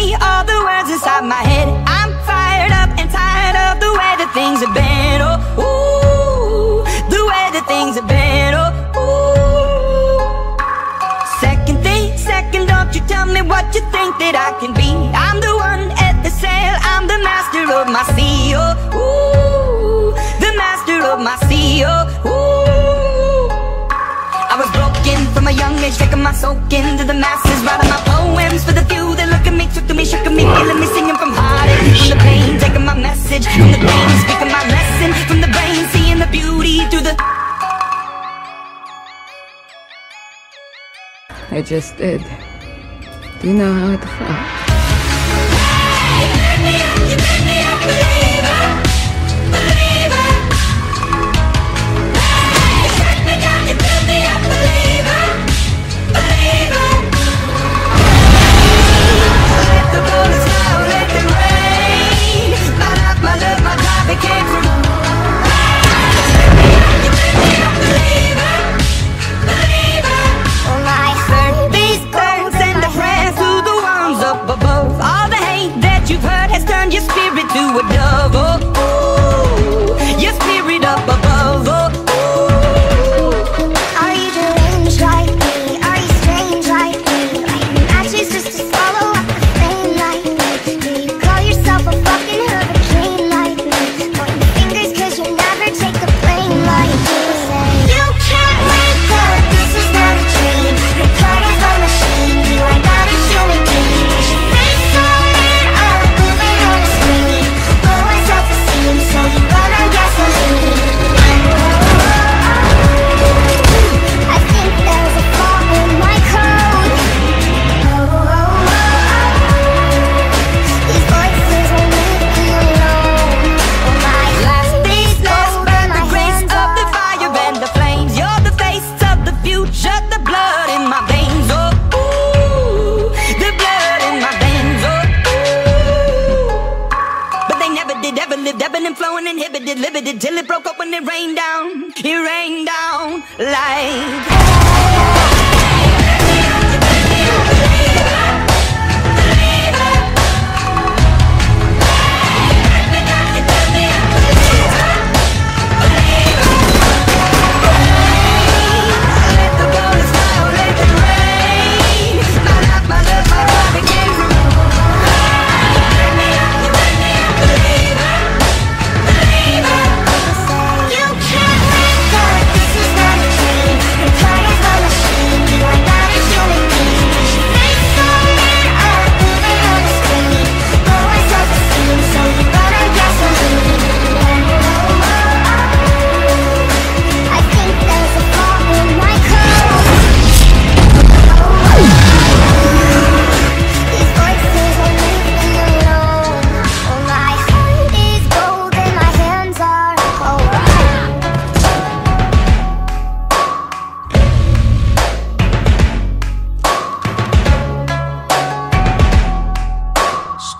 say all the words inside my head. I'm fired up and tired of the way that things have been. Oh, ooh, the way that things have been. Oh, ooh. Second thing, second, don't you tell me what you think that I can be. I'm the one at the sail, I'm the master of my sea. Oh, ooh, the master of my sea. Oh, ooh. I was broken from a young age, taking my soul into the master I just did. Do you know how it felt? and flowing, inhibited, limited, till it broke up when it rained down. It rained down like.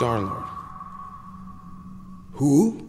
Star-Lord. Who?